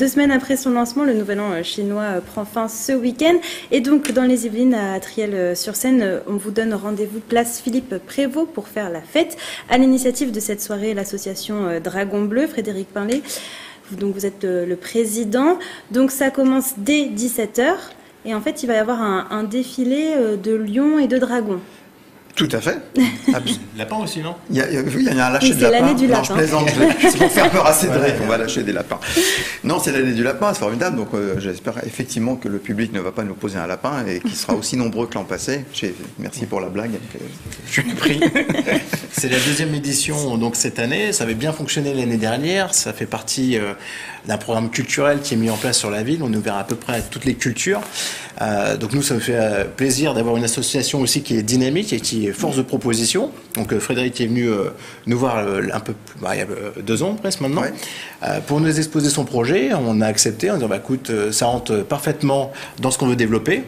deux semaines après son lancement, le Nouvel An chinois prend fin ce week-end. Et donc, dans les Yvelines, à Triel-sur-Seine, on vous donne rendez-vous place Philippe Prévost pour faire la fête. À l'initiative de cette soirée, l'association Dragon Bleu, Frédéric Pinlet. Donc, vous êtes le président. Donc, ça commence dès 17h. Et en fait, il va y avoir un défilé de lions et de dragons. Tout à fait. lapin aussi, non? Il y, a, il y a un lâcher de lapin. Du non, lapin. je plaisante. c'est pour faire peur à Cédric. On va lâcher des lapins. Non, c'est l'année du lapin, c'est formidable. Donc euh, j'espère effectivement que le public ne va pas nous poser un lapin et qu'il sera aussi nombreux que l'an passé. Merci pour la blague. Je suis pris. c'est la deuxième édition donc cette année. Ça avait bien fonctionné l'année dernière. Ça fait partie euh, d'un programme culturel qui est mis en place sur la ville. On est ouvert à peu près à toutes les cultures. Euh, donc nous, ça me fait euh, plaisir d'avoir une association aussi qui est dynamique et qui est force de proposition. Donc euh, Frédéric est venu nous voir un peu bah, il y a deux ans presque maintenant Ouais. pour nous exposer son projet. On a accepté en disant bah, écoute, ça rentre parfaitement dans ce qu'on veut développer.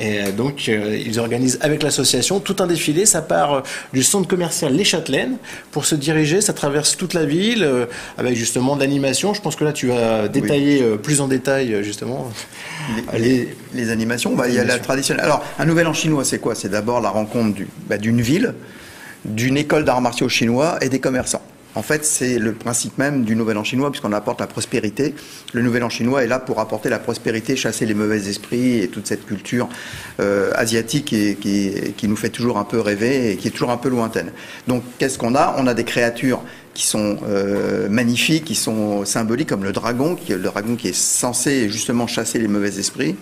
Et euh, donc, euh, ils organisent avec l'association tout un défilé. Ça part euh, du centre commercial Les Châtelaines pour se diriger. Ça traverse toute la ville avec justement de l'animation. Je pense que là, tu vas détailler plus en détail justement. Les, les- les animations, bah, il y a la traditionnelle. Alors, un nouvel an chinois, c'est quoi? C'est d'abord la rencontre du- bah, d'une ville, d'une école d'arts martiaux chinois et des commerçants. En fait, c'est le principe même du Nouvel An chinois, puisqu'on apporte la prospérité. Le Nouvel An chinois est là pour apporter la prospérité, chasser les mauvais esprits et toute cette culture euh, asiatique qui, nous fait toujours un peu rêver et qui est toujours un peu lointaine. Donc, qu'est-ce qu'on a? On a des créatures qui sont euh, magnifiques, qui sont symboliques, comme le dragon, qui, le dragon qui est censé justement chasser les mauvais esprits.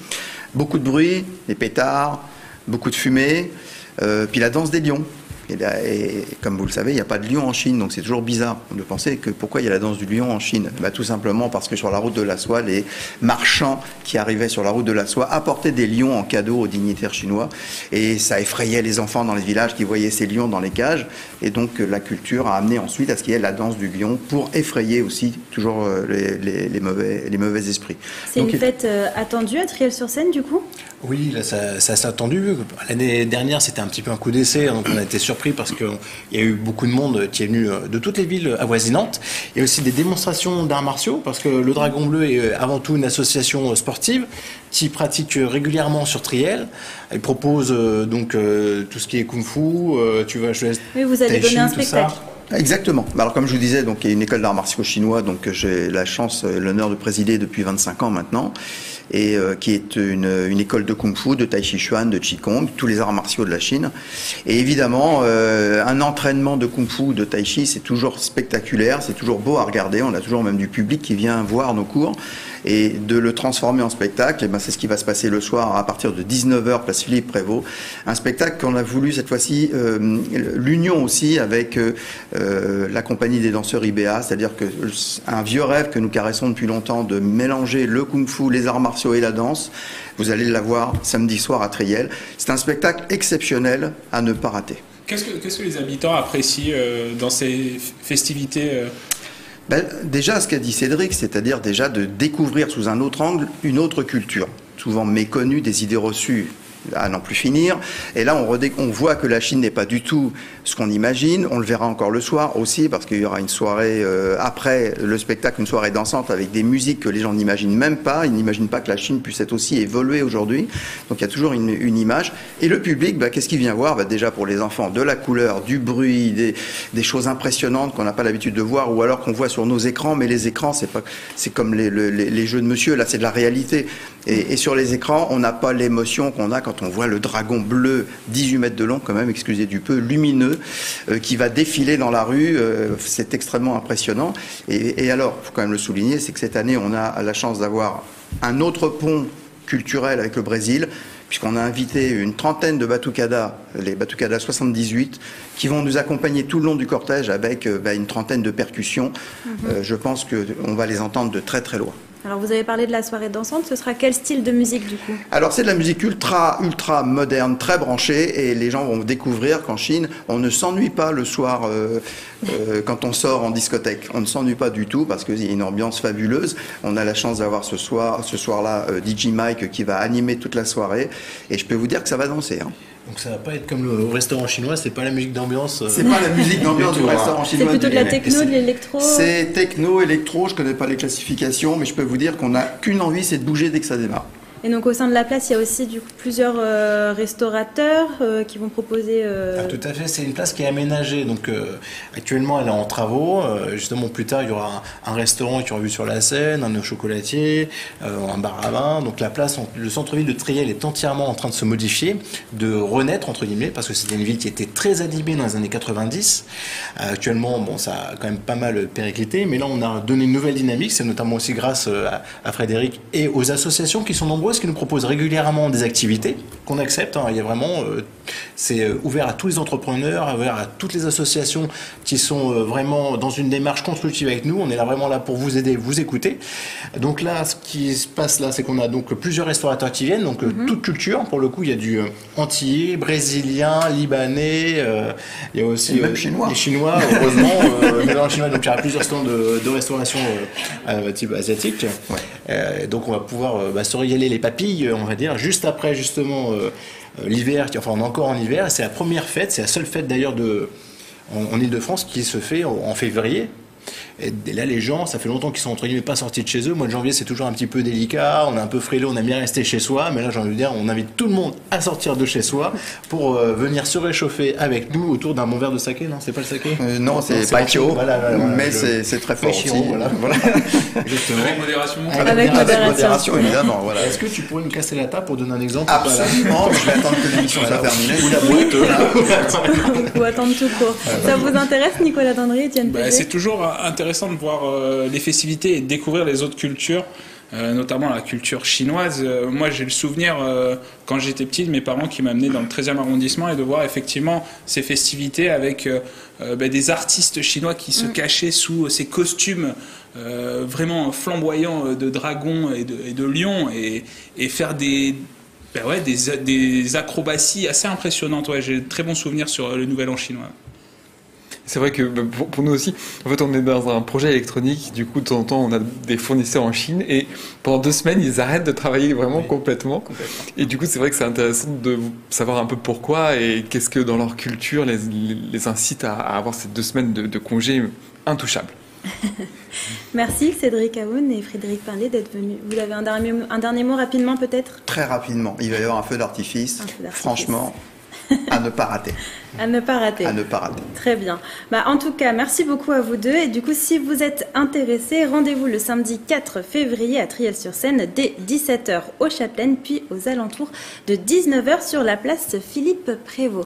Beaucoup de bruit, des pétards, beaucoup de fumée, euh, puis la danse des lions. Et, là, et comme vous le savez, il n'y a pas de lion en Chine, donc c'est toujours bizarre de penser que pourquoi il y a la danse du lion en Chine bah, Tout simplement parce que sur la route de la soie, les marchands qui arrivaient sur la route de la soie apportaient des lions en cadeau aux dignitaires chinois, et ça effrayait les enfants dans les villages qui voyaient ces lions dans les cages, et donc euh, la culture a amené ensuite à ce qu'il y ait la danse du lion pour effrayer aussi toujours euh, les, les- les mauvais, les mauvais esprits. C'est une fête euh, attendue à Triel-sur-Seine, du coup? Oui, là, ça, ça s'est attendu. L'année dernière, c'était un petit peu un coup d'essai, donc on a été surpris parce qu'il y a eu beaucoup de monde qui est venu euh, de toutes les villes avoisinantes. Il y a aussi des démonstrations d'arts martiaux, parce que le Dragon Bleu est euh, avant tout une association euh, sportive qui pratique euh, régulièrement sur Triel. Elle propose euh, donc euh, tout ce qui est kung-fu, euh, tu vois, je laisse Oui, vous chi, donner un ça. spectacle. Exactement. Bah Alors comme je vous disais, donc il y a une école d'arts martiaux chinois, donc que j'ai la chance, et l'honneur de présider depuis 25 ans maintenant, et euh, qui est une, école de kung-fu, de tai chi chuan, de qigong, tous les arts martiaux de la Chine. Et évidemment, euh, un entraînement de kung-fu, de tai chi, c'est toujours spectaculaire, c'est toujours beau à regarder. On a toujours même du public qui vient voir nos cours. Et de le transformer en spectacle, eh ben, c'est ce qui va se passer le soir à partir de 19h, place Philippe Prévost. Un spectacle qu'on a voulu cette fois-ci, euh, l'union aussi avec la compagnie des danseurs IBA, c'est-à-dire que un vieux rêve que nous caressons depuis longtemps de mélanger le kung-fu, les arts martiaux et la danse. Vous allez l'avoir samedi soir à Triel. C'est un spectacle exceptionnel à ne pas rater. Qu'est-ce que, qu'est-ce que les habitants apprécient euh, dans ces festivités euh? Ben, déjà, ce qu'a dit Cédric, c'est-à-dire déjà de découvrir sous un autre angle une autre culture, souvent méconnue, des idées reçues à n'en plus finir. Et là, on, voit que la Chine n'est pas du tout ce qu'on imagine. On le verra encore le soir aussi, parce qu'il y aura une soirée euh, après le spectacle, une soirée dansante avec des musiques que les gens n'imaginent même pas. Ils n'imaginent pas que la Chine puisse être aussi évoluée aujourd'hui. Donc il y a toujours une, image. Et le public, bah, qu'est-ce qu'il vient voir? Bah, Déjà pour les enfants, de la couleur, du bruit, des, choses impressionnantes qu'on n'a pas l'habitude de voir, ou alors qu'on voit sur nos écrans. Mais les écrans, c'est comme les, le- les- les jeux de monsieur. Là, c'est de la réalité. Et, et sur les écrans, on n'a pas l'émotion qu'on a quand on voit le dragon bleu, 18 mètres de long, quand même, excusez du peu, lumineux, euh, qui va défiler dans la rue. euh, c'est extrêmement impressionnant. Et, et alors, faut quand même le souligner, c'est que cette année, on a la chance d'avoir un autre pont culturel avec le Brésil, puisqu'on a invité une trentaine de batucadas, les batucadas 78, qui vont nous accompagner tout le long du cortège avec euh, bah, une trentaine de percussions. Euh, je pense qu'on va les entendre de très très loin. Alors, vous avez parlé de la soirée dansante. Ce sera quel style de musique, du coup? Alors c'est de la musique ultra ultra moderne, très branchée, et les gens vont découvrir qu'en Chine, on ne s'ennuie pas le soir euh, euh, quand on sort en discothèque. On ne s'ennuie pas du tout parce qu'il y a une ambiance fabuleuse. On a la chance d'avoir ce soir, ce soir-là, euh, DJ Mike qui va animer toute la soirée, et je peux vous dire que ça va danser. hein. Donc ça va pas être comme le restaurant chinois, c'est pas la musique d'ambiance. C'est pas la musique d'ambiance du restaurant C'est chinois. plutôt de la techno, de l'électro C'est techno, électro, je connais pas les classifications, mais je peux vous dire qu'on n'a qu'une envie, c'est de bouger dès que ça démarre. Et donc au sein de la place, il y a aussi du coup, plusieurs euh, restaurateurs euh, qui vont proposer... euh, Ah, tout à fait, c'est une place qui est aménagée. Donc actuellement, elle est en travaux. Justement, plus tard, il y aura un, restaurant qui aura vu sur la Seine, un chocolatier, un bar à vin. Donc la place, le centre-ville de Triel est entièrement en train de se modifier, de renaître entre guillemets, parce que c'était une ville qui était très animée dans les années 90. Euh, actuellement, bon, ça a quand même pas mal périclité, mais là, on a donné une nouvelle dynamique. C'est notamment aussi grâce à, à Frédéric et aux associations qui sont nombreuses, qui nous proposent régulièrement des activités qu'on accepte. hein. Il y a vraiment, euh, c'est euh, ouvert à tous les entrepreneurs, ouvert à toutes les associations qui sont euh, vraiment dans une démarche constructive avec nous. On est là vraiment là pour vous aider, vous écouter. Donc là, ce qui se passe là, c'est qu'on a donc plusieurs restaurateurs qui viennent, donc euh, toute culture. Pour le coup, il y a du antillais, brésilien, libanais. euh, il y a aussi Et même euh, chinois. les chinois, heureusement, euh, mais dans le chinois, donc il y aura plusieurs stands de, de restauration euh, euh, type asiatique. Ouais. Euh, donc on va pouvoir euh, bah, se régaler les papilles, on va dire, juste après justement l'hiver, qui- enfin on est encore en hiver, c'est la première fête, c'est la seule fête d'ailleurs en, Ile-de-France qui se fait en février. Et, là, les gens, ça fait longtemps qu'ils sont entre guillemets pas sortis de chez eux. Mois de janvier, c'est toujours un petit peu délicat. On est un peu frileux, on aime bien rester chez soi. Mais là, j'ai envie de dire, on invite tout le monde à sortir de chez soi pour euh, venir se réchauffer avec nous autour d'un bon verre de saké. Non, c'est pas le saké? Euh, non, c'est c'est Paicho, Voilà, voilà, voilà, mais le- c'est c'est très fort aussi. voilà. Voilà. Exactement. Avec modération. Avec modération. modération, évidemment. Voilà. Est-ce que tu pourrais me casser la table pour donner un exemple? Absolument, je vais attendre que l'émission soit terminée. Ou la boîte. ou attendre tout court. Ça vous intéresse, Nicolas Dandry, Étienne Bah, c'est toujours euh, intéressant de voir euh, les festivités et de découvrir les autres cultures, euh, notamment la culture chinoise. Euh, moi, j'ai le souvenir, quand j'étais petit, de mes parents qui m'amenaient dans le 13e arrondissement et de voir effectivement ces festivités avec bah, des artistes chinois qui se cachaient sous ces costumes vraiment flamboyants de dragons et de, et de lions et, et faire des, bah ouais, des, des acrobaties assez impressionnantes. Ouais, j'ai de très bons souvenirs sur le Nouvel An chinois. C'est vrai que bah, pour, pour nous aussi, en fait, on est dans un projet électronique. Du coup, de temps en temps, on a des fournisseurs en Chine et pendant deux semaines, ils arrêtent de travailler vraiment complètement. Et du coup, c'est vrai que c'est intéressant de savoir un peu pourquoi et qu'est-ce que dans leur culture les, incite à, à avoir ces deux semaines de, de congés intouchables. Merci Cédric Aoun et Frédéric Parlet d'être venus. Vous avez un dernier, un dernier mot rapidement peut-être? Très rapidement, il va y avoir un feu d'artifice. Un feu d'artifice. Franchement, à ne pas rater. À ne pas rater. À ne pas rater. Très bien. Bah, en tout cas, merci beaucoup à vous deux. Et du coup, si vous êtes intéressés, rendez-vous le samedi 4 février à Triel-sur-Seine dès 17h au Chapelaine, puis aux alentours de 19h sur la place Philippe Prévost.